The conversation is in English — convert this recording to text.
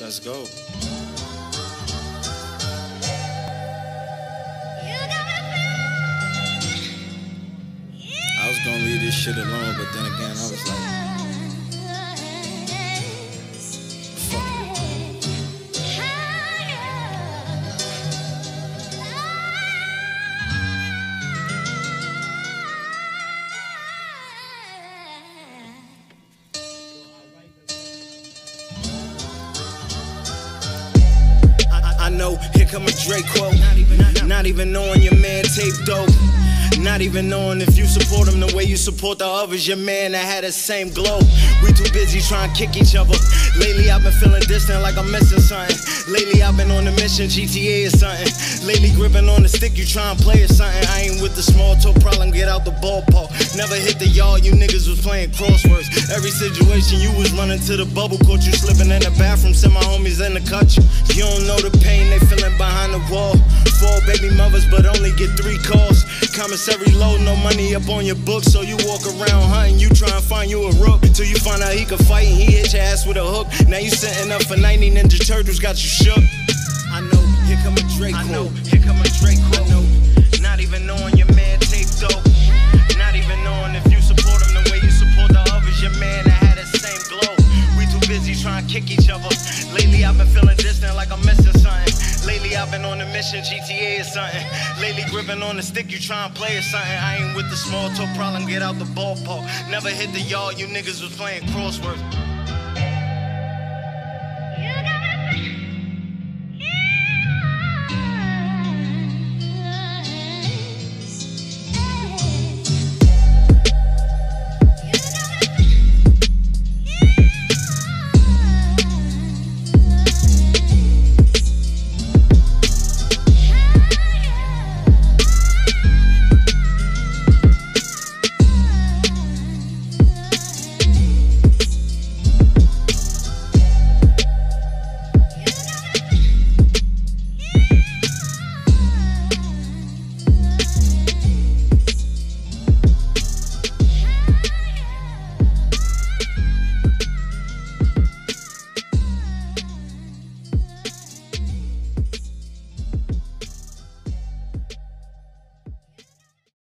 Let's go. I was gonna leave this shit alone, but then again, I was like, know, here come a Drake quote. Not even knowing your man tape dope. Not even knowing if you support him the way you support the others. Your man that had the same glow. We too busy trying to kick each other. Lately I've been feeling distant like I'm missing something. Lately I've been on a mission, GTA is something. Lately gripping on the stick, you try and play it something. I ain't with the small talk problem, get out the ballpark. Never hit the yard, you niggas was playing crosswords. Every situation you was running to the bubble, caught you slipping in the bathroom, send my homies in to cut you. You don't know the pain they feeling behind the wall. Four baby mothers, but only get three calls. Commissary low, no money up on your book, so you walk around hunting. You try and find you a rook till you find out he can fight and he hit your ass with a hook. Now you setting up for 90 Ninja Turtles, got you shook. I know, here come a Drake I know, here come a Drake. I know, not even knowing trying to kick each other. Lately I've been feeling distant like I'm missing something. Lately I've been on a mission, GTA or something. Lately gripping on the stick, you try and play it something. I ain't with the small talk problem, get out the ballpark. Never hit the yard, you niggas was playing crosswords.